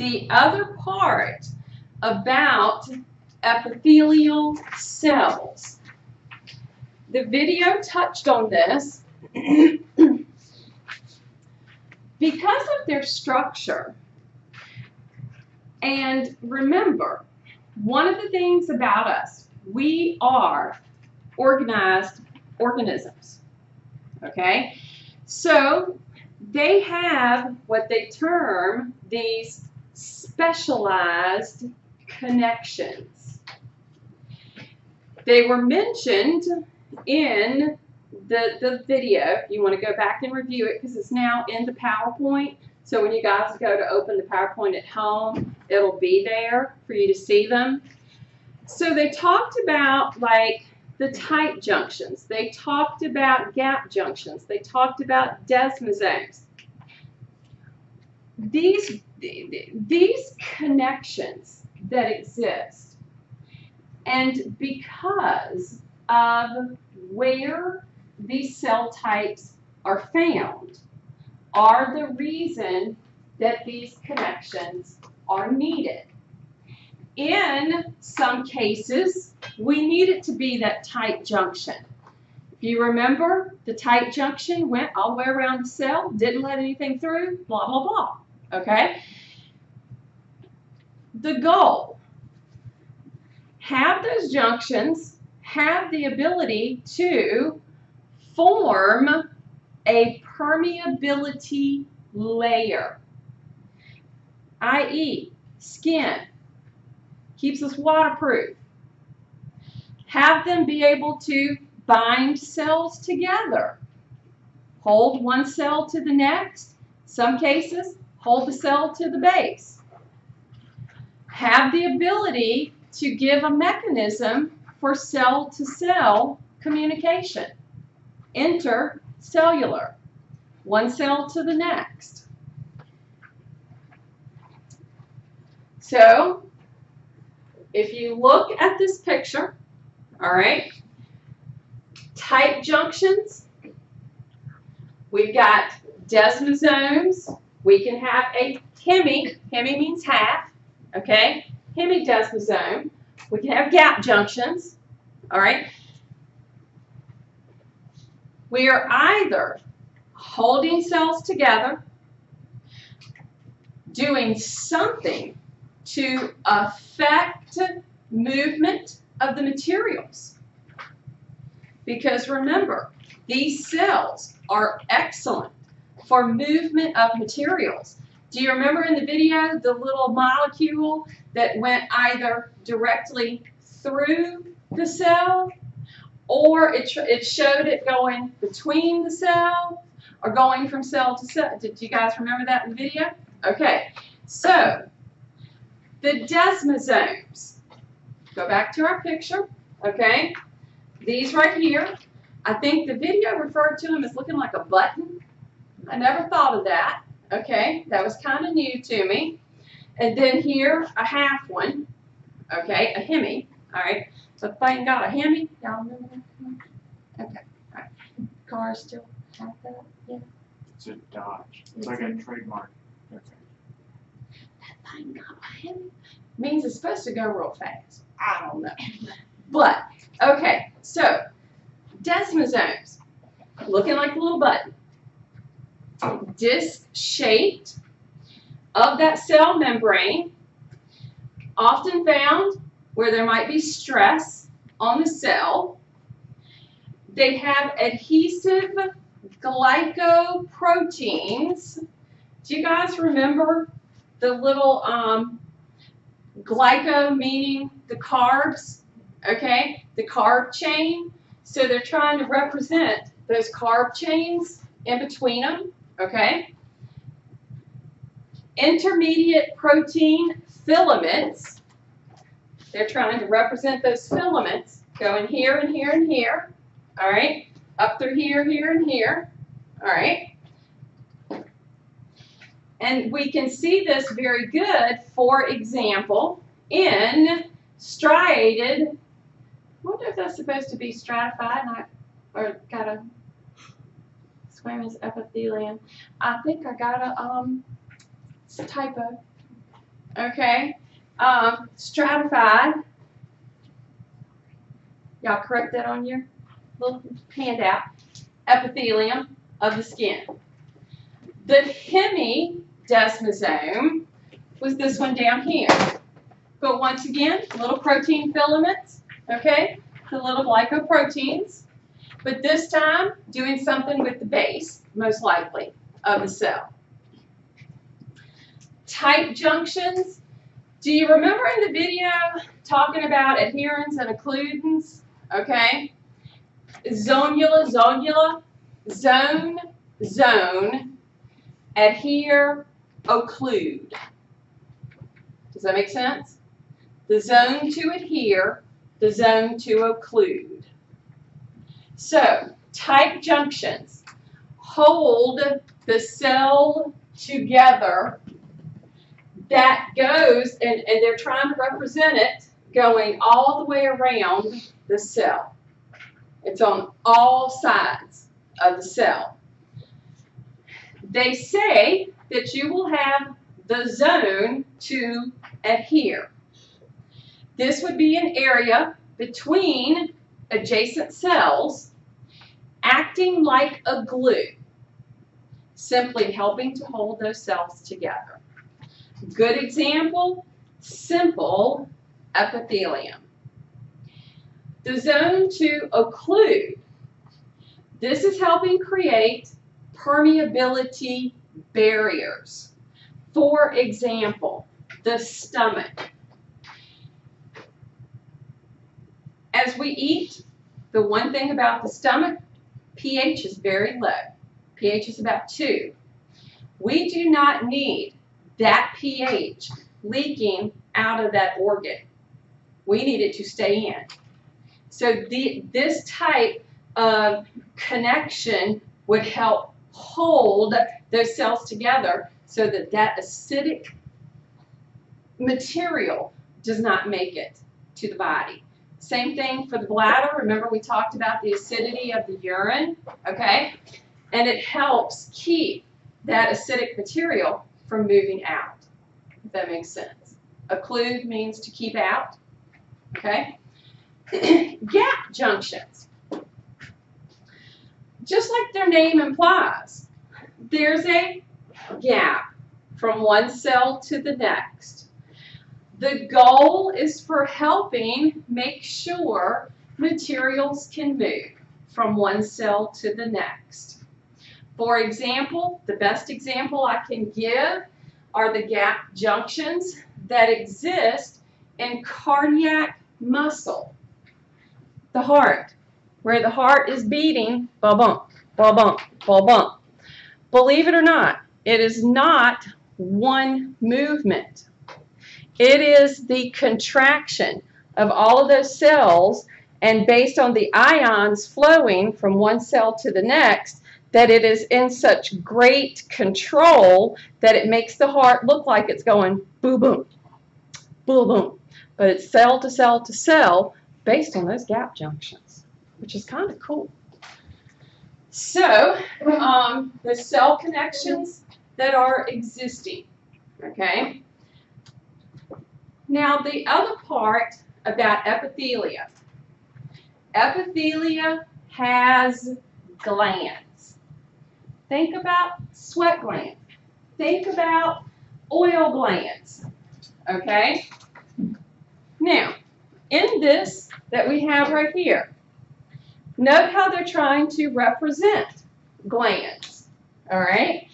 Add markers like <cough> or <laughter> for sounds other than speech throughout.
the other part about epithelial cells. The video touched on this. <clears throat> because of their structure, and remember, one of the things about us, we are organized organisms. Okay? So they have what they term these specialized connections. They were mentioned in the, the video. You want to go back and review it because it's now in the PowerPoint. So when you guys go to open the PowerPoint at home, it'll be there for you to see them. So they talked about like the tight junctions. They talked about gap junctions. They talked about desmosomes. These, these connections that exist, and because of where these cell types are found, are the reason that these connections are needed. In some cases, we need it to be that tight junction. If you remember, the tight junction went all the way around the cell, didn't let anything through, blah, blah, blah. Okay? The goal, have those junctions have the ability to form a permeability layer, i.e., skin, keeps us waterproof. Have them be able to bind cells together. Hold one cell to the next. Some cases, hold the cell to the base. Have the ability to give a mechanism for cell-to-cell -cell communication. Intercellular. One cell to the next. So, if you look at this picture, all right, tight junctions, we've got desmosomes, we can have a hemi, hemi means half, okay, hemidesmosome, we can have gap junctions, all right. We are either holding cells together, doing something to affect movement of the materials. Because remember, these cells are excellent for movement of materials. Do you remember in the video the little molecule that went either directly through the cell or it, it showed it going between the cell or going from cell to cell. Did you guys remember that in the video? Okay, so the desmosomes. Go back to our picture, okay? These right here, I think the video referred to them as looking like a button. I never thought of that, okay? That was kind of new to me. And then here, a half one, okay, a hemi, all right? So thing got a hemi, y'all remember that? Okay, all right. Car still have that, yeah? It's a Dodge. It's like a trademark. Okay. That thing got a hemi? Means it's supposed to go real fast. I don't know. But, okay, so, desmosomes, looking like a little button. Disc-shaped of that cell membrane, often found where there might be stress on the cell. They have adhesive glycoproteins. Do you guys remember the little um, glyco meaning the carbs, okay, the carb chain? So they're trying to represent those carb chains in between them, okay? Intermediate protein filaments. They're trying to represent those filaments going here and here and here, all right? Up through here, here, and here, all right? And we can see this very good, for example, in striated, I wonder if that's supposed to be stratified, not, or got a squamous epithelium. I think I got a um, typo. Okay, um, stratified. Y'all correct that on your little handout. Epithelium of the skin. The hemidesmosome was this one down here. But once again, little protein filaments, okay, the little glycoproteins. But this time, doing something with the base, most likely, of the cell. Tight junctions. Do you remember in the video talking about adherens and occludens? Okay. Zonula, zonula, zone, zone, adhere, occlude. Does that make sense? The zone to adhere, the zone to occlude. So, tight junctions hold the cell together that goes, and, and they're trying to represent it going all the way around the cell. It's on all sides of the cell. They say that you will have the zone to adhere. This would be an area between adjacent cells acting like a glue, simply helping to hold those cells together. Good example, simple epithelium. The zone to occlude. This is helping create permeability barriers. For example, the stomach. As we eat, the one thing about the stomach, pH is very low. pH is about 2. We do not need that pH leaking out of that organ. We need it to stay in. So the, this type of connection would help hold those cells together so that that acidic material does not make it to the body. Same thing for the bladder. Remember we talked about the acidity of the urine, okay? And it helps keep that acidic material from moving out, if that makes sense. Occlude means to keep out, okay? <clears throat> Gap junctions. Just like their name implies, there's a gap from one cell to the next. The goal is for helping make sure materials can move from one cell to the next. For example, the best example I can give are the gap junctions that exist in cardiac muscle. The heart, where the heart is beating, ba bump, ba bump, ba bump. Believe it or not, it is not one movement. It is the contraction of all of those cells and based on the ions flowing from one cell to the next, that it is in such great control that it makes the heart look like it's going boom, boom, boom, boom. But it's cell to cell to cell based on those gap junctions, which is kind of cool. So, um, the cell connections that are existing, okay? Now, the other part about epithelia. Epithelia has glands. Think about sweat glands. Think about oil glands. Okay? Now, in this that we have right here, note how they're trying to represent glands. All right?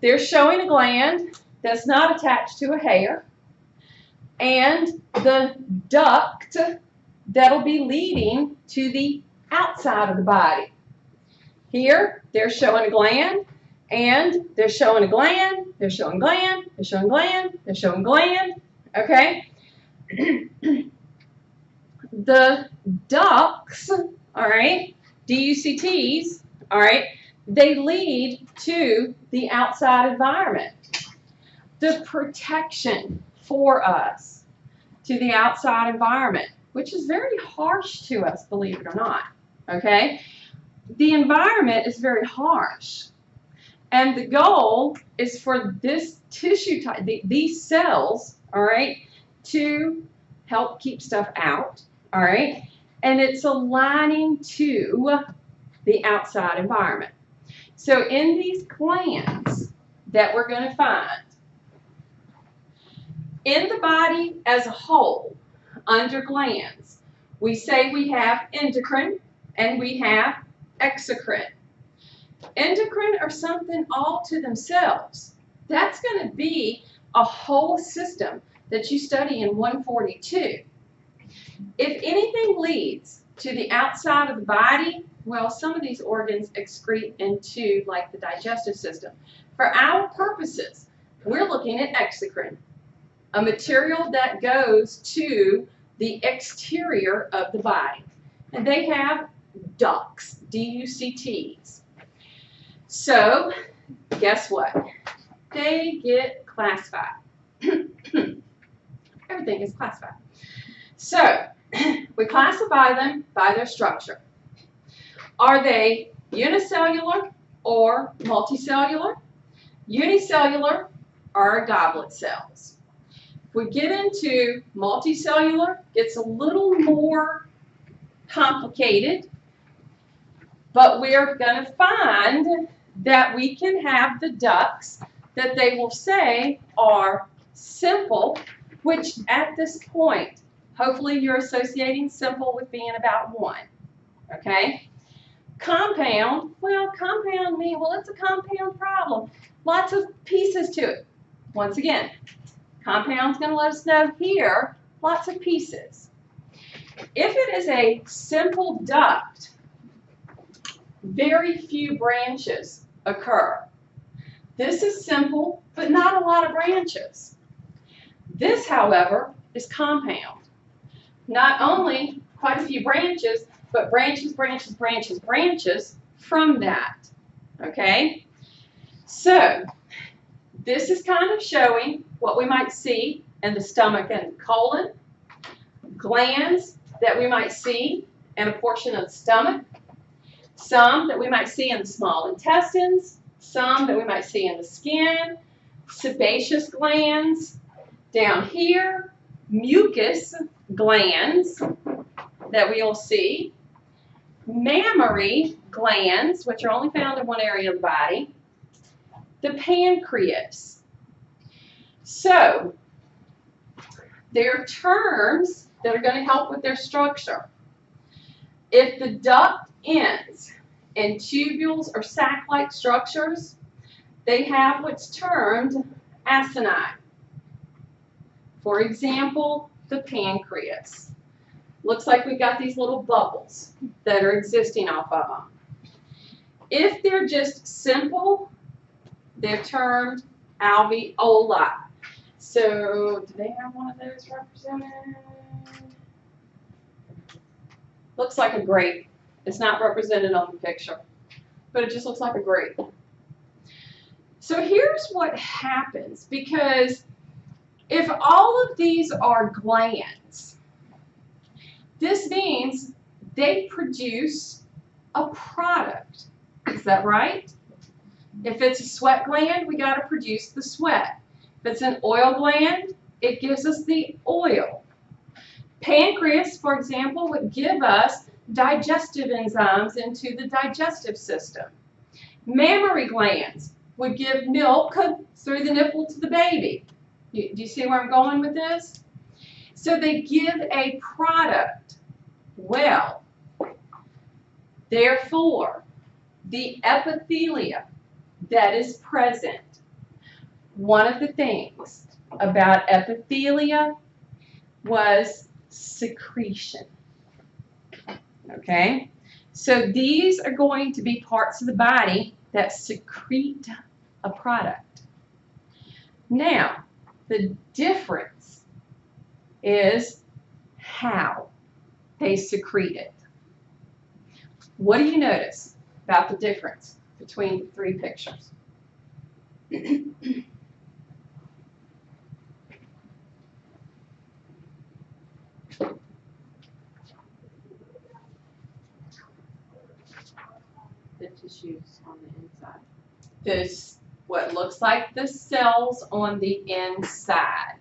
They're showing a gland that's not attached to a hair and the duct that'll be leading to the outside of the body. Here, they're showing a gland, and they're showing a gland, they're showing gland, they're showing gland, they're showing gland, okay? <clears throat> the ducts, all right, DUCTs, all right, they lead to the outside environment. The protection for us to the outside environment, which is very harsh to us, believe it or not. Okay? The environment is very harsh. And the goal is for this tissue type, the, these cells, all right, to help keep stuff out, all right, and it's aligning to the outside environment. So in these glands that we're going to find, in the body as a whole, under glands, we say we have endocrine and we have exocrine. Endocrine are something all to themselves. That's going to be a whole system that you study in 142. If anything leads to the outside of the body, well, some of these organs excrete into like the digestive system. For our purposes, we're looking at exocrine, a material that goes to the exterior of the body. And they have ducts, D-U-C-T's. So, guess what? They get classified. <clears throat> Everything is classified. So, <clears throat> we classify them by their structure. Are they unicellular or multicellular? Unicellular are goblet cells. We get into multicellular, it's a little more complicated, but we're going to find that we can have the ducts that they will say are simple, which at this point, hopefully you're associating simple with being about one. Okay? Compound, well, compound mean, well, it's a compound problem. Lots of pieces to it. Once again, compound's going to let us know here, lots of pieces. If it is a simple duct, very few branches occur. This is simple, but not a lot of branches. This, however, is compound. Not only quite a few branches, but branches, branches, branches, branches from that. Okay? So, this is kind of showing what we might see in the stomach and colon, glands that we might see in a portion of the stomach, some that we might see in the small intestines, some that we might see in the skin, sebaceous glands, down here, mucus glands that we'll see, mammary glands, which are only found in one area of the body, the pancreas. So, there are terms that are going to help with their structure. If the duct ends in tubules or sac-like structures, they have what's termed acini. For example, the pancreas. Looks like we've got these little bubbles that are existing off of them. If they're just simple, they're termed alveoli. So, do they have one of those represented? Looks like a grape. It's not represented on the picture, but it just looks like a grape. So here's what happens because if all of these are glands, this means they produce a product. Is that right? If it's a sweat gland, we got to produce the sweat. If it's an oil gland, it gives us the oil. Pancreas, for example, would give us digestive enzymes into the digestive system. Mammary glands would give milk through the nipple to the baby. do you see where I'm going with this? So they give a product. Well, therefore, the epithelia that is present, one of the things about epithelia was secretion. Okay? So these are going to be parts of the body that secrete a product. Now, the difference is how they secrete it. What do you notice about the difference between the three pictures? the tissues on the inside. This, what looks like the cells on the inside.